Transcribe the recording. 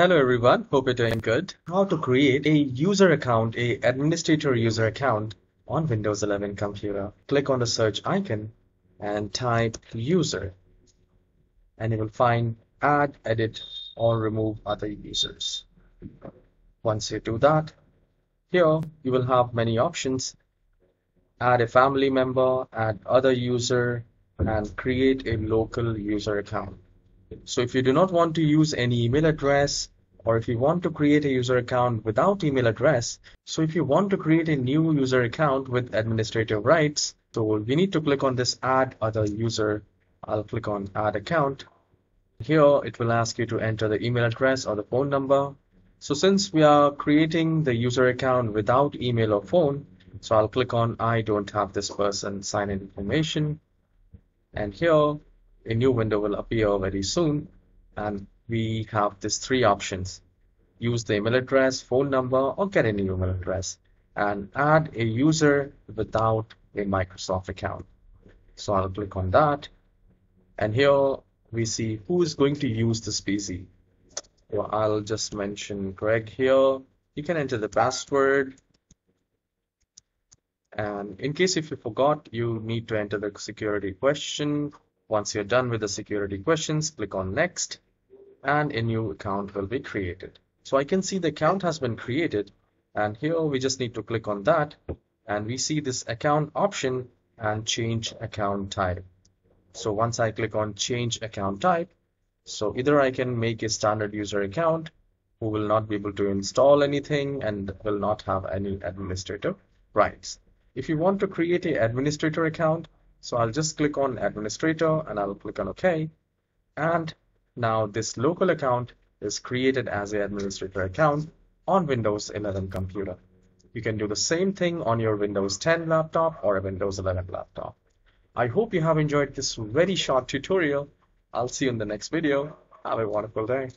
Hello everyone, hope you're doing good. How to create a user account, a administrator user account on Windows 11 computer. Click on the search icon and type user and you will find add, edit or remove other users. Once you do that, here you will have many options. Add a family member, add other user and create a local user account. So if you do not want to use any email address or if you want to create a user account without email address, so if you want to create a new user account with administrative rights, so we need to click on this add other user. I'll click on add account. Here it will ask you to enter the email address or the phone number. So since we are creating the user account without email or phone, so I'll click on I don't have this person sign in information. And here a new window will appear very soon and we have these three options. Use the email address phone number or get a new email address and add a user without a Microsoft account. So I'll click on that and here we see who is going to use this PC so I'll just mention Greg here. You can enter the password and in case if you forgot you need to enter the security question once you're done with the security questions, click on next and a new account will be created. So I can see the account has been created and here we just need to click on that and we see this account option and change account type. So once I click on change account type, so either I can make a standard user account who will not be able to install anything and will not have any administrative rights. If you want to create an administrator account, so I'll just click on administrator and I'll click on OK. And now this local account is created as an administrator account on Windows 11 computer. You can do the same thing on your Windows 10 laptop or a Windows 11 laptop. I hope you have enjoyed this very short tutorial. I'll see you in the next video. Have a wonderful day.